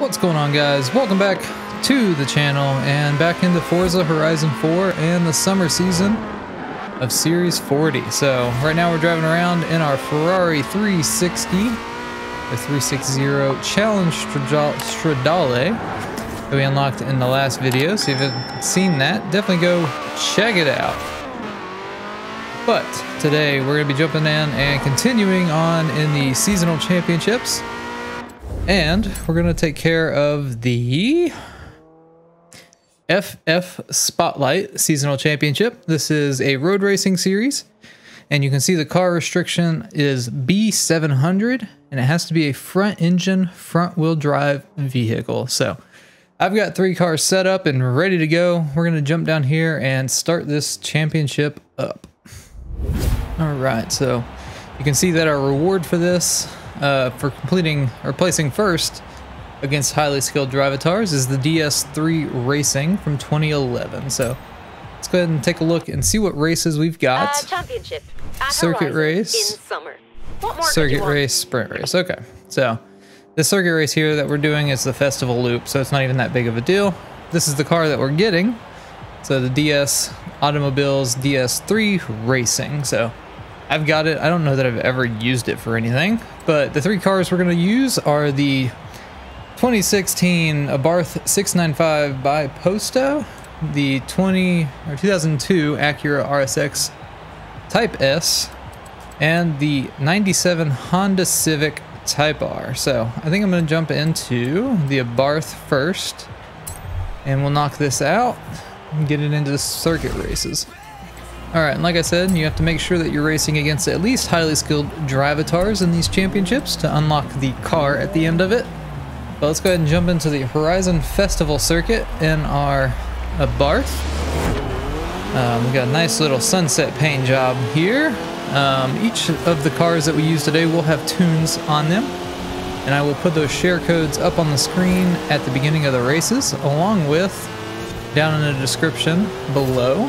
What's going on guys? Welcome back to the channel and back into Forza Horizon 4 and the summer season of Series 40. So right now we're driving around in our Ferrari 360 or 360 Challenge Stradale that we unlocked in the last video. So if you haven't seen that, definitely go check it out. But today we're going to be jumping in and continuing on in the seasonal championships. And we're going to take care of the FF Spotlight Seasonal Championship. This is a road racing series. And you can see the car restriction is B700 and it has to be a front engine, front wheel drive vehicle. So I've got three cars set up and ready to go. We're going to jump down here and start this championship up. All right, so you can see that our reward for this uh, for completing or placing first against highly skilled drivatars is the DS3 Racing from 2011. So let's go ahead and take a look and see what races we've got. Uh, championship. circuit race. In summer. Circuit race, sprint race. Okay. So the circuit race here that we're doing is the festival loop, so it's not even that big of a deal. This is the car that we're getting. So the DS Automobiles DS3 Racing. So I've got it. I don't know that I've ever used it for anything, but the three cars we're going to use are the 2016 Abarth 695 Biposto, the 20 or 2002 Acura RSX Type S, and the 97 Honda Civic Type R. So I think I'm going to jump into the Abarth first, and we'll knock this out and get it into the circuit races. Alright, and like I said, you have to make sure that you're racing against at least highly skilled drivatars in these championships to unlock the car at the end of it. But let's go ahead and jump into the Horizon Festival circuit in our Abarth. Um, we got a nice little sunset paint job here. Um, each of the cars that we use today will have tunes on them. And I will put those share codes up on the screen at the beginning of the races, along with down in the description below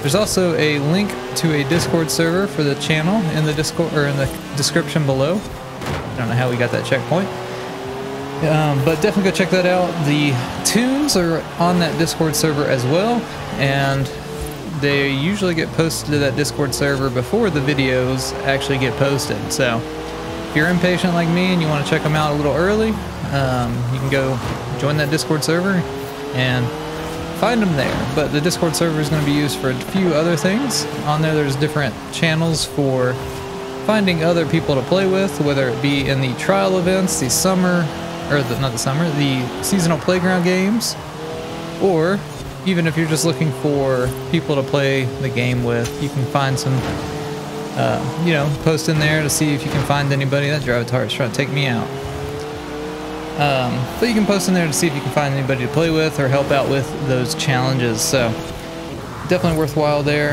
there's also a link to a Discord server for the channel in the Discord or in the description below. I don't know how we got that checkpoint. Um, but definitely go check that out. The tunes are on that Discord server as well, and they usually get posted to that Discord server before the videos actually get posted. So if you're impatient like me and you want to check them out a little early, um, you can go join that Discord server and find them there. But the Discord server is going to be used for a few other things. On there, there's different channels for finding other people to play with, whether it be in the trial events, the summer, or the, not the summer, the seasonal playground games, or even if you're just looking for people to play the game with, you can find some, uh, you know, post in there to see if you can find anybody. That Drivatar is trying to take me out. Um, but you can post in there to see if you can find anybody to play with or help out with those challenges. So definitely worthwhile there.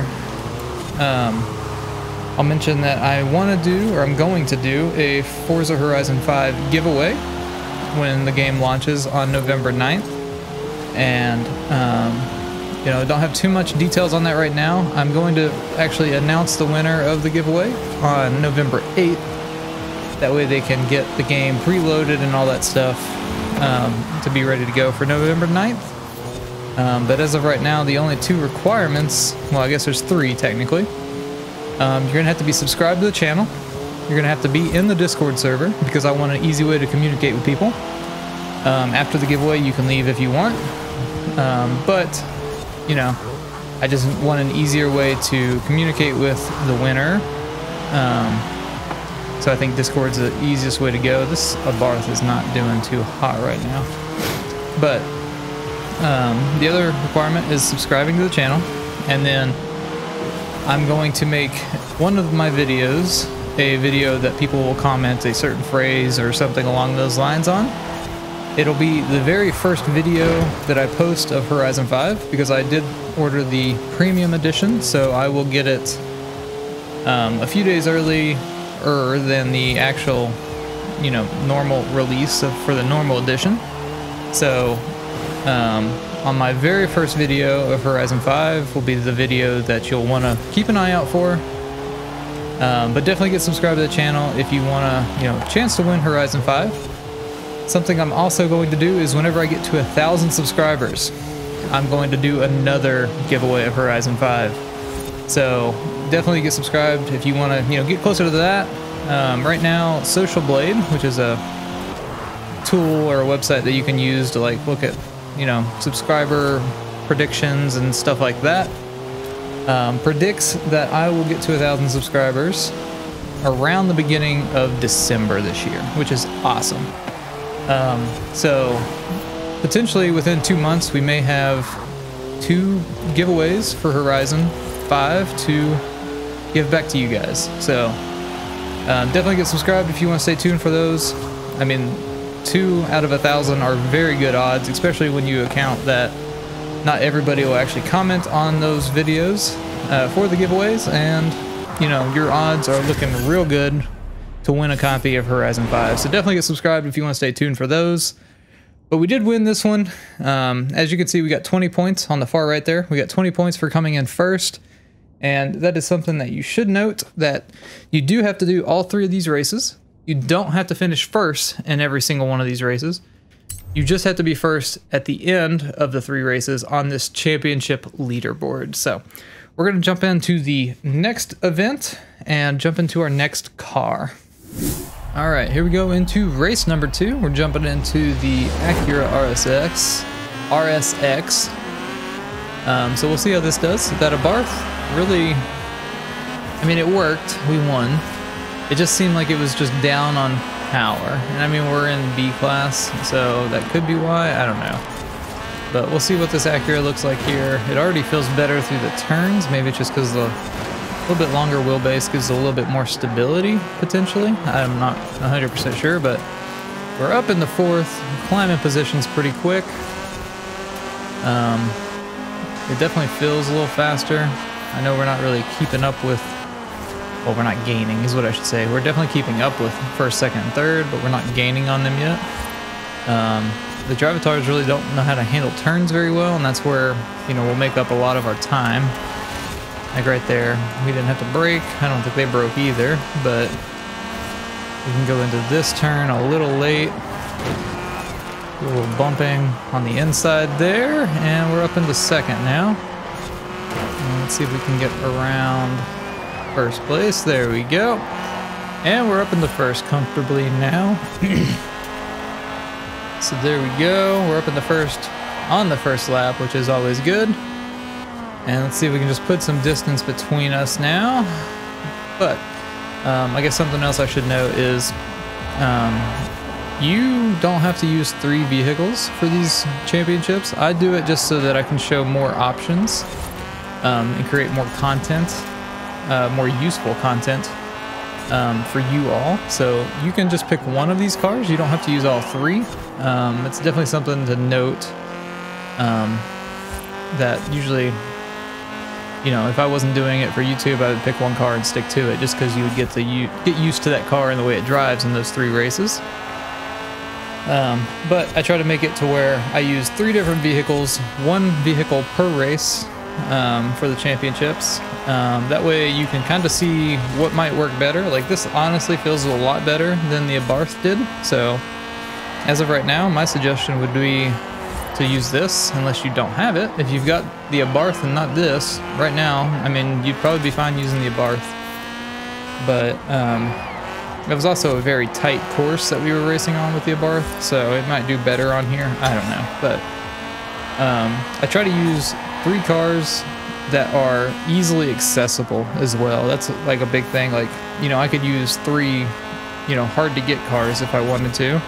Um, I'll mention that I want to do, or I'm going to do, a Forza Horizon 5 giveaway when the game launches on November 9th. And, um, you know, don't have too much details on that right now. I'm going to actually announce the winner of the giveaway on November 8th that way they can get the game preloaded and all that stuff um, to be ready to go for November 9th. Um, but as of right now, the only two requirements, well, I guess there's three technically. Um, you're going to have to be subscribed to the channel. You're going to have to be in the Discord server because I want an easy way to communicate with people. Um, after the giveaway, you can leave if you want. Um, but, you know, I just want an easier way to communicate with the winner. So I think Discord's the easiest way to go. This Abarth is not doing too hot right now. But um, the other requirement is subscribing to the channel. And then I'm going to make one of my videos a video that people will comment a certain phrase or something along those lines on. It'll be the very first video that I post of Horizon 5 because I did order the premium edition, so I will get it um, a few days early er than the actual, you know, normal release of, for the normal edition. So, um, on my very first video of Horizon 5 will be the video that you'll want to keep an eye out for. Um, but definitely get subscribed to the channel if you want to, you know, chance to win Horizon 5. Something I'm also going to do is whenever I get to a thousand subscribers, I'm going to do another giveaway of Horizon 5. So definitely get subscribed if you want to, you know, get closer to that. Um, right now, Social Blade, which is a tool or a website that you can use to like look at, you know, subscriber predictions and stuff like that, um, predicts that I will get to a thousand subscribers around the beginning of December this year, which is awesome. Um, so potentially within two months, we may have two giveaways for Horizon 5 to give back to you guys. So um, definitely get subscribed if you want to stay tuned for those. I mean, two out of a thousand are very good odds, especially when you account that not everybody will actually comment on those videos uh, for the giveaways, and you know your odds are looking real good to win a copy of Horizon 5. So definitely get subscribed if you want to stay tuned for those. But we did win this one. Um, as you can see, we got 20 points on the far right there. We got 20 points for coming in first. And that is something that you should note that you do have to do all three of these races. You don't have to finish first in every single one of these races. You just have to be first at the end of the three races on this championship leaderboard. So we're going to jump into the next event and jump into our next car. All right, here we go into race number two. We're jumping into the Acura RSX. RSX. Um, so we'll see how this does. Is That Abarth really, I mean, it worked. We won. It just seemed like it was just down on power. And I mean, we're in B class, so that could be why. I don't know. But we'll see what this Acura looks like here. It already feels better through the turns. Maybe it's just because the little bit longer wheelbase gives a little bit more stability, potentially. I'm not 100% sure, but we're up in the fourth. Climbing position's pretty quick. Um, it definitely feels a little faster. I know we're not really keeping up with, well, we're not gaining is what I should say. We're definitely keeping up with first, second, and third, but we're not gaining on them yet. Um, the Drivatars really don't know how to handle turns very well, and that's where, you know, we'll make up a lot of our time. Like right there, we didn't have to brake. I don't think they broke either, but we can go into this turn a little late. A little bumping on the inside there, and we're up into second now. Let's see if we can get around first place. There we go. And we're up in the first comfortably now. so there we go. We're up in the first on the first lap, which is always good. And let's see if we can just put some distance between us now. But um, I guess something else I should note is um, you don't have to use three vehicles for these championships. I do it just so that I can show more options um, and create more content, uh, more useful content um, for you all. So you can just pick one of these cars. You don't have to use all three. Um, it's definitely something to note um, that usually you know, if I wasn't doing it for YouTube, I would pick one car and stick to it just because you would get to get used to that car and the way it drives in those three races. Um, but I try to make it to where I use three different vehicles, one vehicle per race um, for the championships. Um, that way you can kind of see what might work better. Like this honestly feels a lot better than the Abarth did. So as of right now, my suggestion would be to use this unless you don't have it. If you've got the Abarth and not this, right now, I mean, you'd probably be fine using the Abarth. But um, it was also a very tight course that we were racing on with the Abarth, so it might do better on here. I don't know. But um, I try to use three cars that are easily accessible as well. That's like a big thing. Like, you know, I could use three, you know, hard to get cars if I wanted to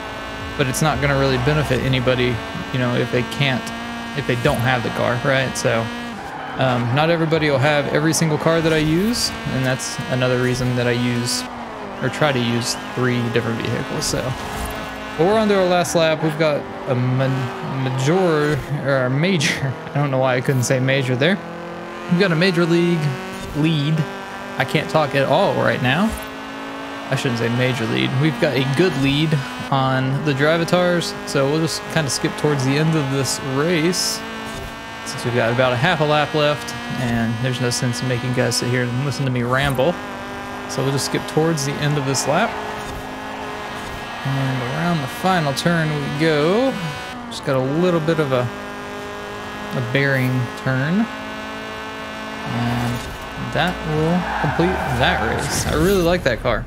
but it's not going to really benefit anybody, you know, if they can't, if they don't have the car, right? So, um, not everybody will have every single car that I use, and that's another reason that I use or try to use three different vehicles. So, but we're on to our last lap. We've got a ma major or major. I don't know why I couldn't say major there. We've got a major league lead. I can't talk at all right now. I shouldn't say major lead. We've got a good lead on the Drivatars, so we'll just kind of skip towards the end of this race since we've got about a half a lap left and there's no sense in making guys sit here and listen to me ramble. So we'll just skip towards the end of this lap. And down the final turn we go. Just got a little bit of a, a bearing turn. And that will complete that race. I really like that car.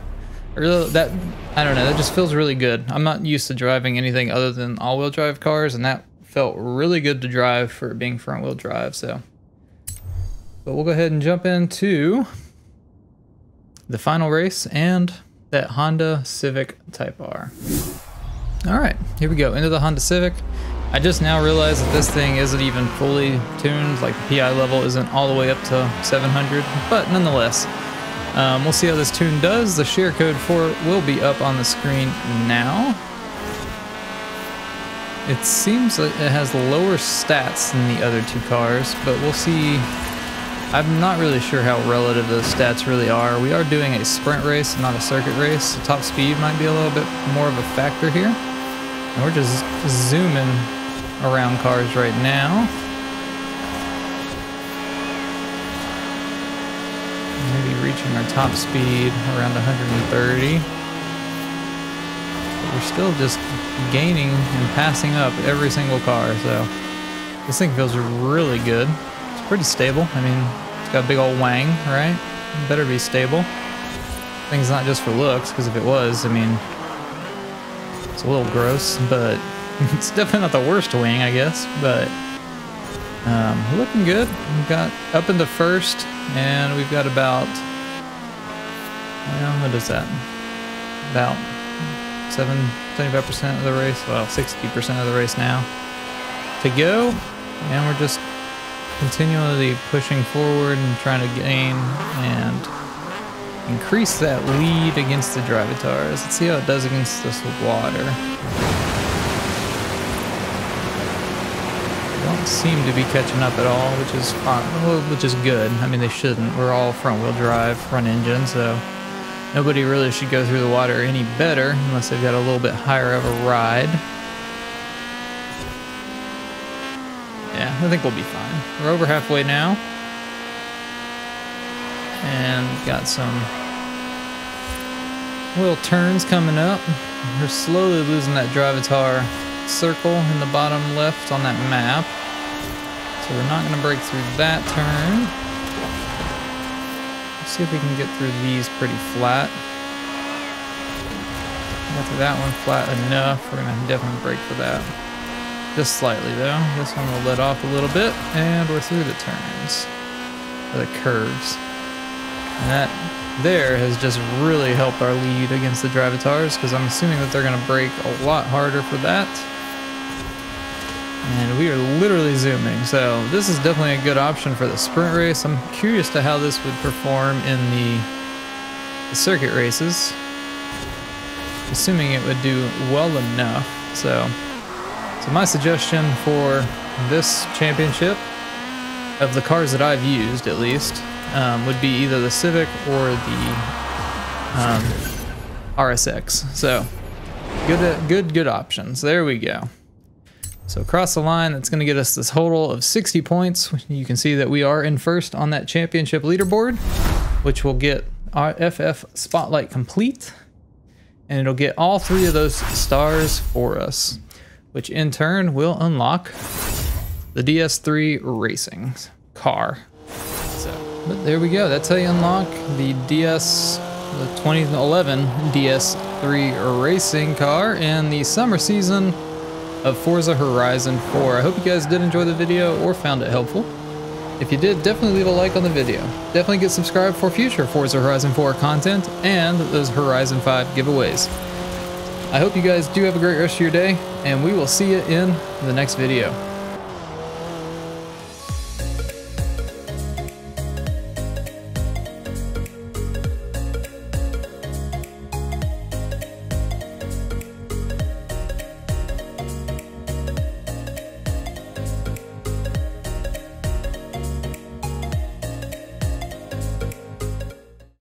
I really, that, I don't know, that just feels really good. I'm not used to driving anything other than all-wheel drive cars, and that felt really good to drive for being front-wheel drive, so. But we'll go ahead and jump into the final race and that Honda Civic Type R. All right, here we go, into the Honda Civic. I just now realized that this thing isn't even fully tuned, like the PI level isn't all the way up to 700, but nonetheless, um, we'll see how this tune does. The share code for it will be up on the screen now. It seems like it has lower stats than the other two cars, but we'll see. I'm not really sure how relative those stats really are. We are doing a sprint race, not a circuit race. So top speed might be a little bit more of a factor here. We're just zooming around cars right now. Maybe reaching our top speed around 130. But we're still just gaining and passing up every single car, so this thing feels really good. It's pretty stable. I mean, it's got a big old wang, right? Better be stable. Thing's not just for looks, because if it was, I mean, it's a little gross, but it's definitely not the worst wing, I guess, but um, looking good. We've got up into first, and we've got about, well, what is that? About 7, 75% of the race, well, 60% of the race now to go. And we're just continually pushing forward and trying to gain and increase that lead against the Drivatars. Let's see how it does against this water. They don't seem to be catching up at all, which is fine, which is good. I mean, they shouldn't. We're all front-wheel drive, front engine, so nobody really should go through the water any better unless they've got a little bit higher of a ride. Yeah, I think we'll be fine. We're over halfway now. And got some little turns coming up. We're slowly losing that Drivatar circle in the bottom left on that map. So we're not going to break through that turn. Let's see if we can get through these pretty flat. Got through that one flat enough. We're going to definitely brake for that. Just slightly though. This one will let off a little bit and we're through the turns. The curves. That there has just really helped our lead against the Drivatars because I'm assuming that they're going to brake a lot harder for that. And we are literally zooming, so this is definitely a good option for the sprint race. I'm curious to how this would perform in the, the circuit races. Assuming it would do well enough. So, so my suggestion for this championship, of the cars that I've used at least, um, would be either the Civic or the um, RSX. So, good, good, good options. There we go. So across the line, that's going to get us this total of 60 points. You can see that we are in first on that championship leaderboard, which will get our FF Spotlight complete. And it'll get all three of those stars for us, which in turn will unlock the DS3 Racing car. But there we go. That's how you unlock the DS, the 2011 DS3 Racing car in the summer season of Forza Horizon 4. I hope you guys did enjoy the video or found it helpful. If you did, definitely leave a like on the video. Definitely get subscribed for future Forza Horizon 4 content and those Horizon 5 giveaways. I hope you guys do have a great rest of your day, and we will see you in the next video.